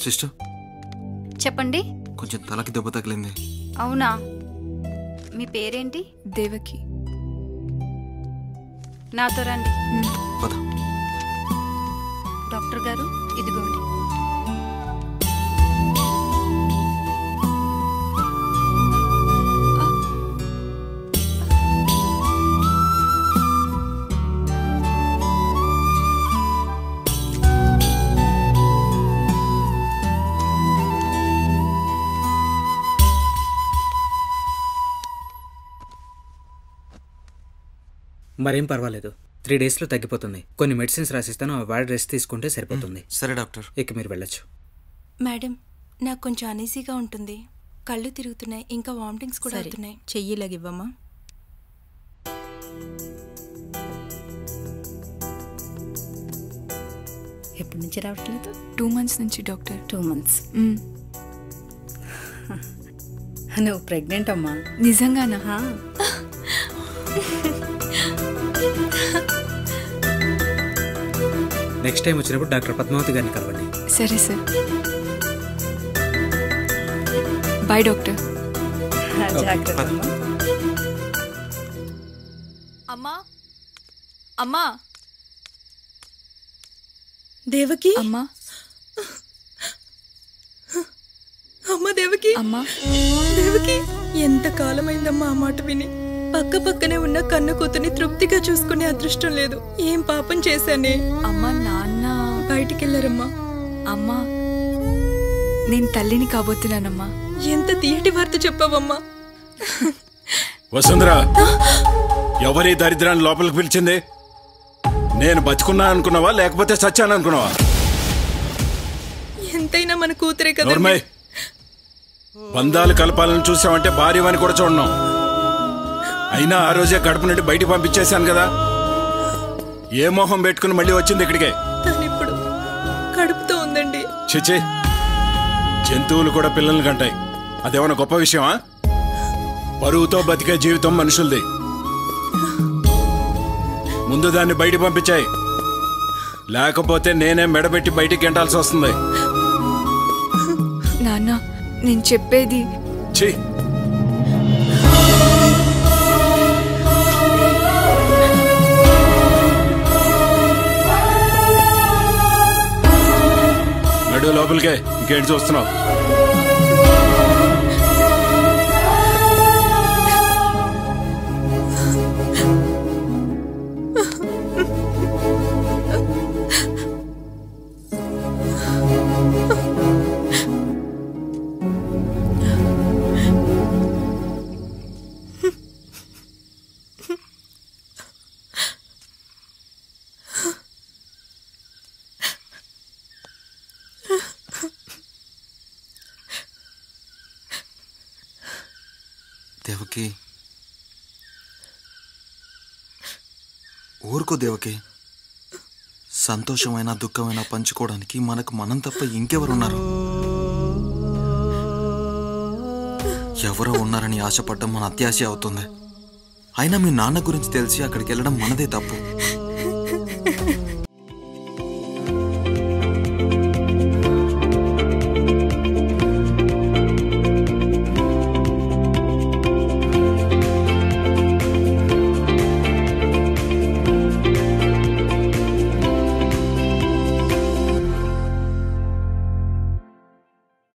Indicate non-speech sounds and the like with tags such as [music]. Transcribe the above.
Sister? చెప్పండి. కొంచెం తలకి దెబ్బ తగిలింది. అవునా? మీ పేరేంటి? దేవకి. నాతో రండి. పద. డాక్టర్ గారు ఇదిగోండి. మరేం పర్వాలేదు. త్రీ డేస్లో తగ్గిపోతుంది. కొన్ని మెడిసిన్స్ రాసిస్తాను ఆ వాడి రెస్ట్ తీసుకుంటే సరిపోతుంది. సరే డాక్టర్. ఇక మీరు వెళ్ళొచ్చు. మేడం నాకు కొంచెం అనీజీగా ఉంటుంది. కళ్ళు తిరుగుతున్నాయి ఇంకా వామిటింగ్స్ కూడా అవుతున్నాయి. చెయ్యిలాగివ్వమ్మా ఎప్పటి నుంచి రావట్లేదు? టూ మంత్స్ నుంచి డాక్టర్. Two months. నువ్వు ప్రెగ్నెంట్ అమ్మా. నిజంగానా? హా, [laughs] నెక్స్ట్ టైం వచ్చినప్పుడు డాక్టర్ పద్మావతి గారిని కలవండి. సరే సార్. బాయ్ డాక్టర్ అమ్మా. అమ్మా. దేవకి? అమ్మా. అమ్మ దేవకి? అమ్మా. దేవకి ఎంత కాలమైందమ్మా ఆ మాట విని? పక్క పక్కనే ఉన్న కన్న కూతుని తృప్తిగా చూసుకునే అదృష్టం లేదు. ఏం పాపం చేశానే? అమ్మా నాన్న. బయటికెళ్ళరమ్మా. అమ్మా నేను తల్లిని కాబోతున్నానమ్మా. ఎంత తీయటి వార్త చెప్పావమ్మా. వసుంధర ఎవరి దరిద్రాన్ని లోపలికి పిలిచింది? నేను బతుకున్నా అనుకున్నావా లేకపోతే చచ్చాను అనుకున్నావా ఎంతైనా మన కూతురే కదా బంధాలు కలపాలని చూసామంటే భార్యవని కూడా చూడను. అయినా ఆ రోజే కడుపు నుండి బయటికి పంపించేశాను కదా. ఏ మొహం పెట్టుకుని మళ్ళీ వచ్చింది ఇక్కడికే? ఇప్పుడు కడుపుతో ఉందండి. చిచి జంతువులు కూడా పిల్లల్ని కంటాయి. అదేమన్నా గొప్ప విషయమా? పరువుతో బతికే జీవితం మనుషులది. ముందు దాన్ని బయటికి పంపించాయి. లేకపోతే నేనే మెడబెట్టి బయటికి గెంటాల్సి వస్తుంది. నాన్న నేను చెప్పేది ఛీ. లోపలికే. ఇంకేంటి చూస్తున్నావు. దేవకి? ఊరుకో దేవకి. సంతోషమైన దుఃఖమైనా పంచుకోవడానికి మనకు మనం తప్ప ఇంకెవరున్నారు? ఎవరో ఉన్నారని ఆశపడడం మన అత్యాశ అవుతుంది. అయినా మీ నాన్న గురించి తెలిసి అక్కడికి వెళ్ళడం మనదే తప్పు.